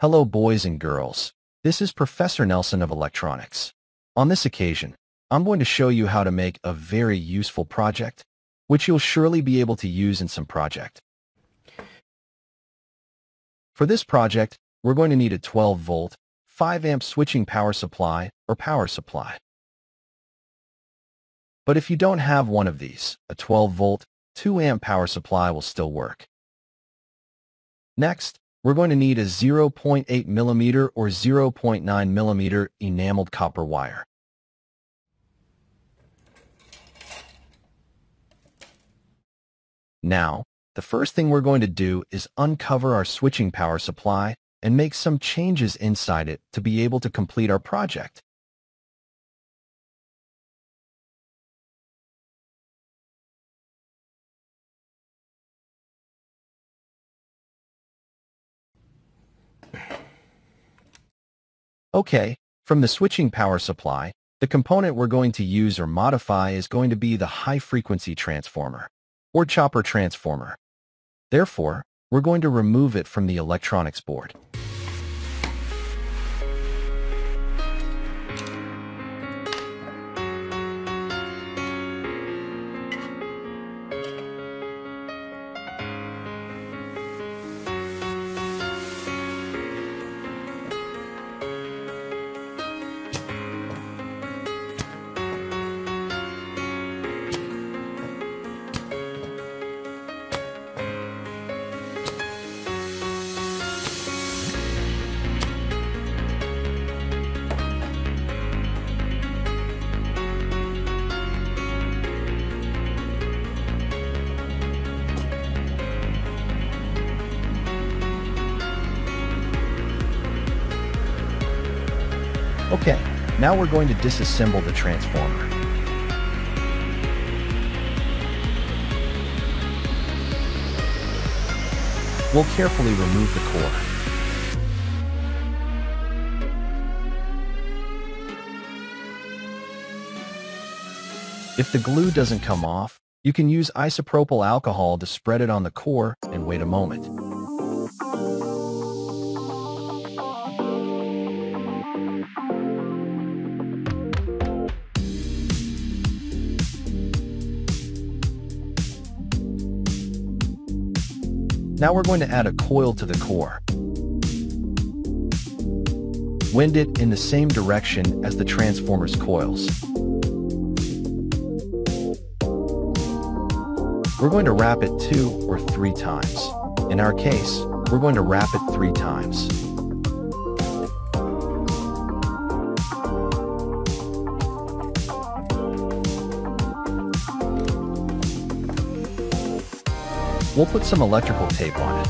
Hello boys and girls. This is Professor Nelson of Electronics. On this occasion, I'm going to show you how to make a very useful project, which you'll surely be able to use in some project. For this project, we're going to need a 12-volt, 5-amp switching power supply or power supply. But if you don't have one of these, a 12-volt, 2-amp power supply will still work. Next, we're going to need a 0.8 millimeter or 0.9 millimeter enameled copper wire. Now, the first thing we're going to do is uncover our switching power supply and make some changes inside it to be able to complete our project. Okay, from the switching power supply, the component we're going to use or modify is going to be the high-frequency transformer, or chopper transformer. Therefore, we're going to remove it from the electronics board. Okay, now we're going to disassemble the transformer. We'll carefully remove the core. If the glue doesn't come off, you can use isopropyl alcohol to spread it on the core and wait a moment. Now we're going to add a coil to the core. Wind it in the same direction as the transformer's coils. We're going to wrap it two or three times. In our case, we're going to wrap it three times. We'll put some electrical tape on it.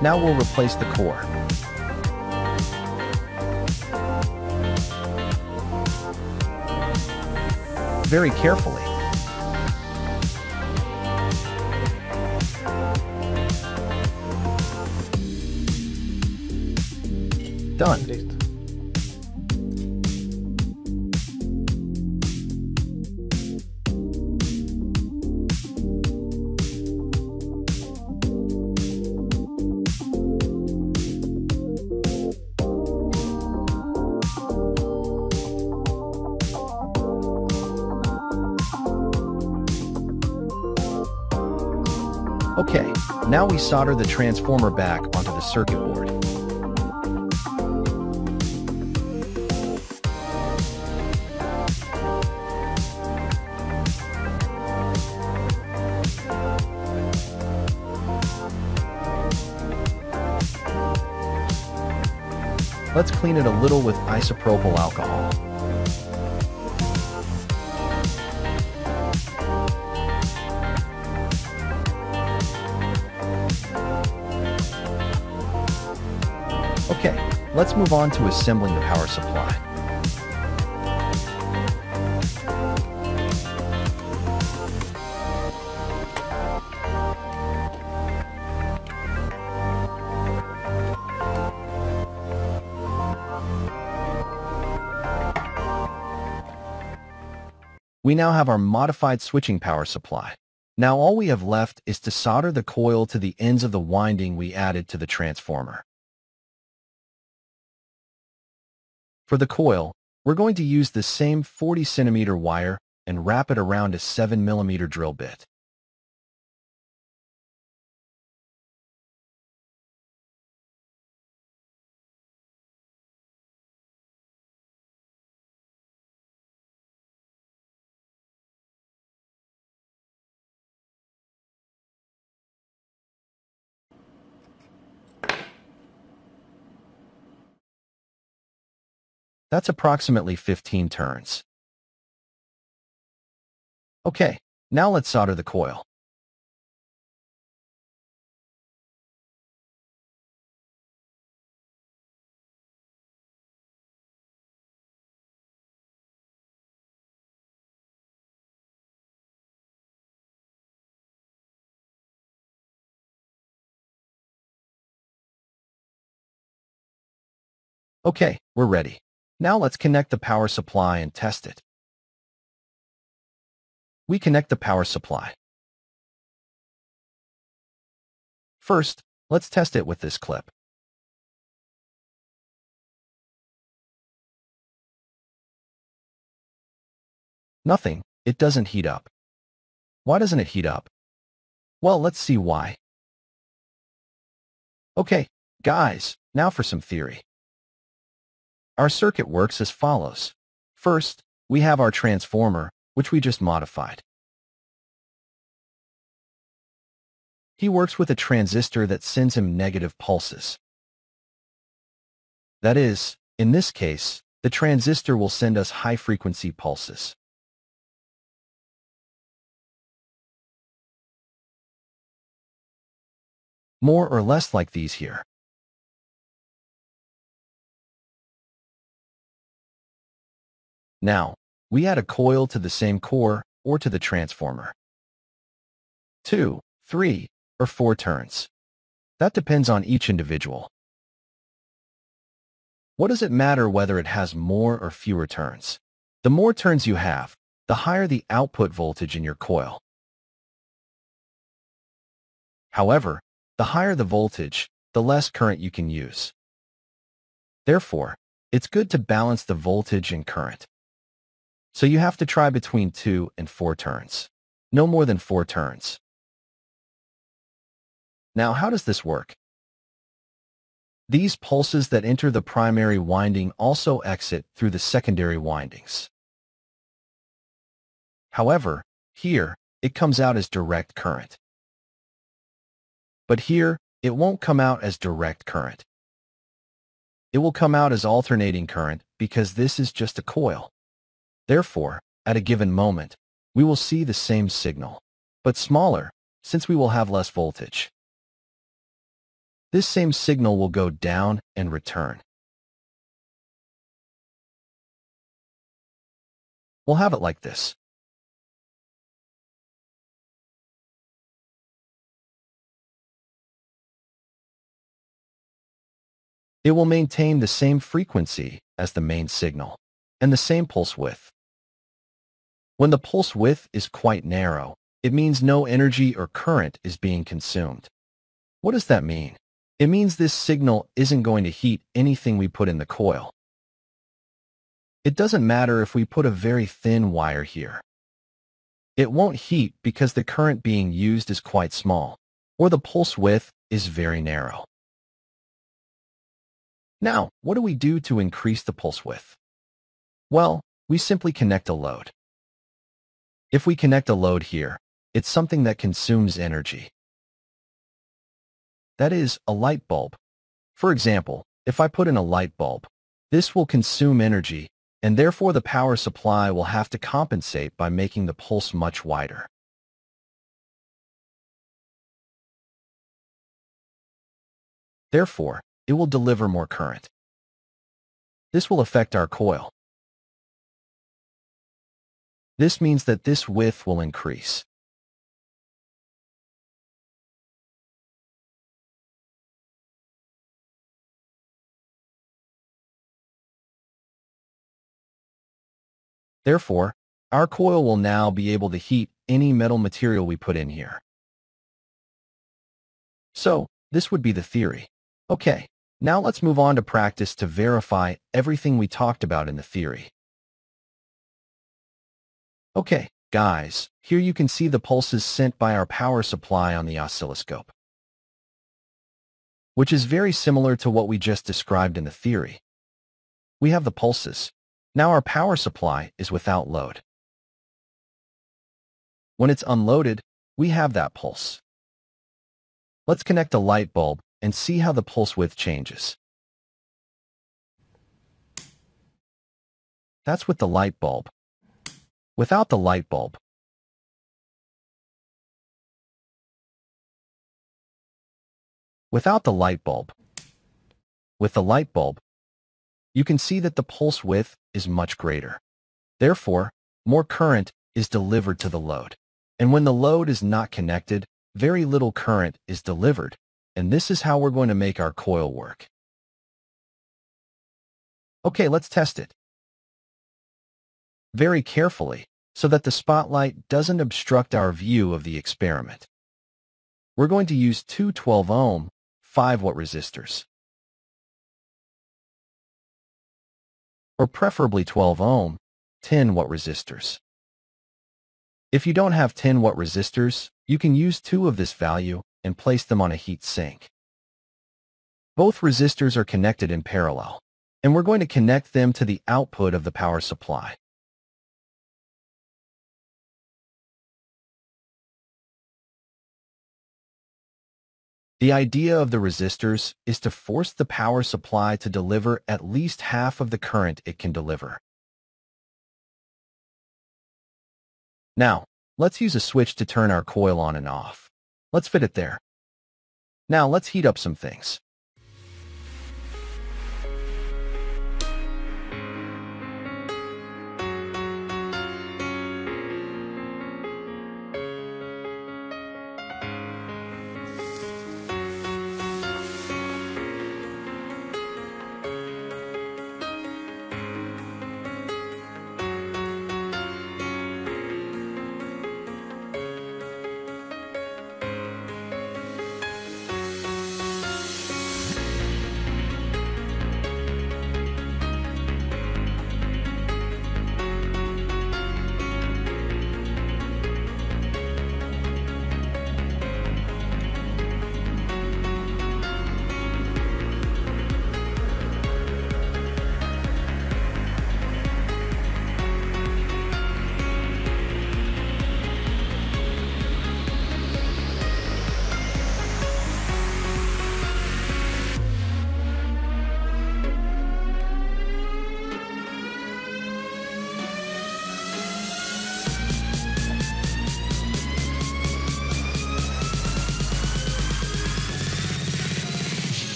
Now we'll replace the core. Very carefully. Now we solder the transformer back onto the circuit board. Let's clean it a little with isopropyl alcohol. Okay, let's move on to assembling the power supply. We now have our modified switching power supply. Now all we have left is to solder the coil to the ends of the winding we added to the transformer. For the coil, we're going to use the same 40 centimeter wire and wrap it around a 7 millimeter drill bit. That's approximately 15 turns. Okay, now let's solder the coil. Okay, we're ready. Now let's connect the power supply and test it. We connect the power supply. First, let's test it with this clip. Nothing, it doesn't heat up. Why doesn't it heat up? Well, let's see why. Okay, guys, now for some theory. Our circuit works as follows. First, we have our transformer, which we just modified. He works with a transistor that sends him negative pulses. That is, in this case, the transistor will send us high-frequency pulses. More or less like these here. Now, we add a coil to the same core or to the transformer. Two, three, or four turns. That depends on each individual. What does it matter whether it has more or fewer turns? The more turns you have, the higher the output voltage in your coil. However, the higher the voltage, the less current you can use. Therefore, it's good to balance the voltage and current. So you have to try between two and four turns. No more than four turns. Now, how does this work? These pulses that enter the primary winding also exit through the secondary windings. However, here, it comes out as direct current. But here, it won't come out as direct current. It will come out as alternating current because this is just a coil. Therefore, at a given moment, we will see the same signal, but smaller, since we will have less voltage. This same signal will go down and return. We'll have it like this. It will maintain the same frequency as the main signal and the same pulse width. When the pulse width is quite narrow, it means no energy or current is being consumed. What does that mean? It means this signal isn't going to heat anything we put in the coil. It doesn't matter if we put a very thin wire here. It won't heat because the current being used is quite small, or the pulse width is very narrow. Now, what do we do to increase the pulse width? Well, we simply connect a load. If we connect a load here, it's something that consumes energy. That is, a light bulb. For example, if I put in a light bulb, this will consume energy, and therefore the power supply will have to compensate by making the pulse much wider. Therefore, it will deliver more current. This will affect our coil. This means that this width will increase. Therefore, our coil will now be able to heat any metal material we put in here. So, this would be the theory. Okay, now let's move on to practice to verify everything we talked about in the theory. Okay, guys, here you can see the pulses sent by our power supply on the oscilloscope, which is very similar to what we just described in the theory. We have the pulses. Now our power supply is without load. When it's unloaded, we have that pulse. Let's connect a light bulb and see how the pulse width changes. That's with the light bulb. Without the light bulb, Without the light bulb. With the light bulb, you can see that the pulse width is much greater. Therefore, more current is delivered to the load. And when the load is not connected, very little current is delivered, and this is how we're going to make our coil work. Okay, let's test it. Very carefully, so that the spotlight doesn't obstruct our view of the experiment. We're going to use two 12-ohm, 5-watt resistors. Or preferably 12-ohm, 10-watt resistors. If you don't have 10-watt resistors, you can use two of this value and place them on a heat sink. Both resistors are connected in parallel, and we're going to connect them to the output of the power supply. The idea of the resistors is to force the power supply to deliver at least half of the current it can deliver. Now, let's use a switch to turn our coil on and off. Let's fit it there. Now let's heat up some things.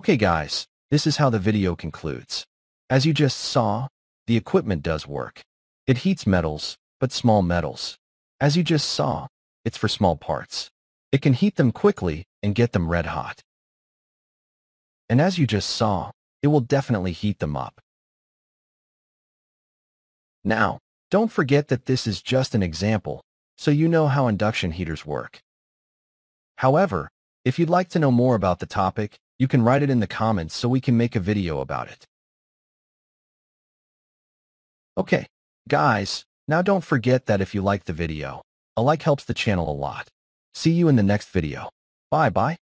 Okay guys, this is how the video concludes. As you just saw, the equipment does work. It heats metals, but small metals. As you just saw, it's for small parts. It can heat them quickly and get them red hot. And as you just saw, it will definitely heat them up. Now, don't forget that this is just an example, so you know how induction heaters work. However, if you'd like to know more about the topic, you can write it in the comments so we can make a video about it. Okay, guys, now don't forget that if you like the video, A like helps the channel a lot. See you in the next video. Bye bye.